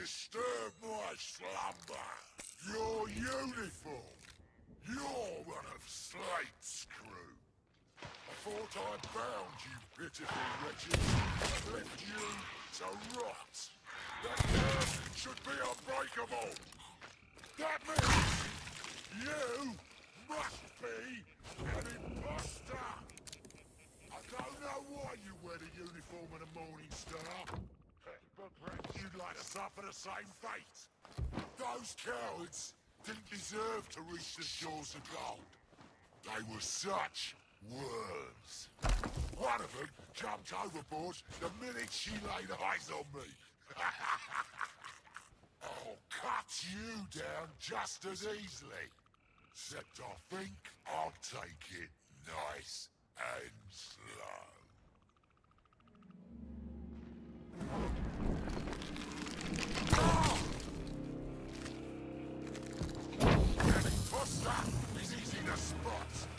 disturb my slumber. Your uniform. You're one of Slate's crew. I thought I bound you pitiful wretches and left you to rot. That curse should be unbreakable. That means you must be an imposter. I don't know why you wear the uniform of the Morning Star, suffer the same fate. Those cowards didn't deserve to reach the shores of gold. They were such worms. One of them jumped overboard the minute she laid eyes on me. I'll cut you down just as easily. Except I think I'll take it nice and slow. An imposter